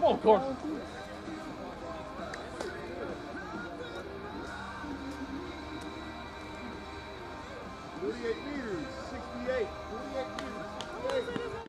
Come of course. Forty-eight meters, sixty-eight. Meters, sixty-eight.